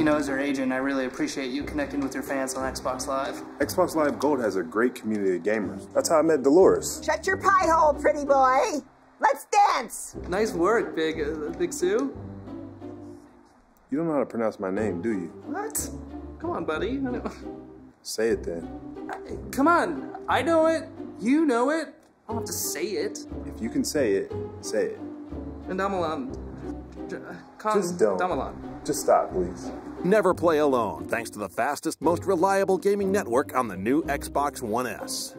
You know, as their agent, I really appreciate you connecting with your fans on Xbox Live. Xbox Live Gold has a great community of gamers. That's how I met Dolores. Shut your pie hole, pretty boy. Let's dance. Nice work, Big uh, Big Suh. You don't know how to pronounce my name, do you? What? Come on, buddy. I know- Say it then. Come on. I know it. You know it. I don't have to say it. If you can say it, say it. And I'm, Con Just don't. Damalan. Just stop, please. Never play alone thanks to the fastest, most reliable gaming network on the new Xbox One S.